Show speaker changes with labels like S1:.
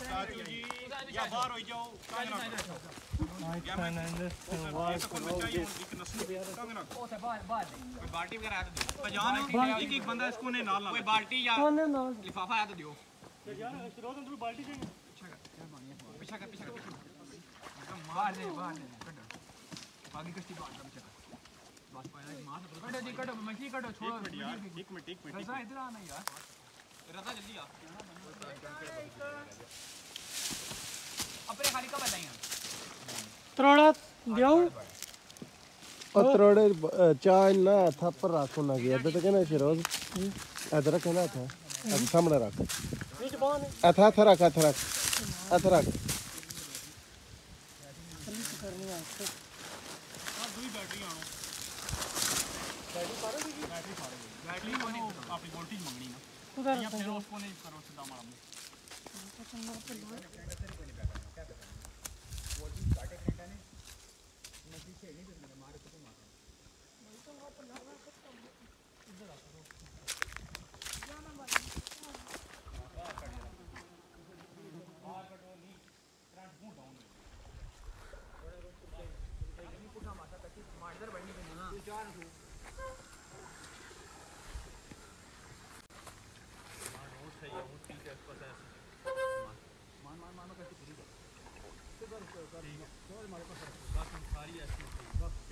S1: Sátio de... Ja
S2: baro idou Kangenako. Mike
S1: Fernandez to watch the road. ओसे बाहर बाहर
S3: कोई बाल्टी वगैरह आया तो दो
S1: पहचान एक एक बंदा इसको ने नाल ना
S3: कोई बाल्टी या लिफाफा आया तो दियो
S1: यार रोज अंदर बाल्टी चाहिए
S3: अच्छा कर पीछा कर पीछा कर मार ले मार ले कट बागी कश्ती बाहर का पीछा कर बस पाया मार कटो जी कटो मछली कटो छोड़ो
S1: एक मिनट एक मिनट एक मिनट
S3: इधर आना यार रखा जल्दी आ। अपने खाली कब बताइए
S2: त्रोड़ा देऊ
S4: त्रोड़े चाय ना थप्पर रखो ना गया। तो कहना फिरोज अदरक है ना था। अब सामने रख। अथा था रख अथा रख। अथा रख।
S1: बैटरी बैटरी बैटरी अपनी वोल्टेज मंगनी ना। उधर उसको नहीं करो सीधा मारा ಮಾಡಿದ್ರೆ ಬನ್ನಿ हमारे पास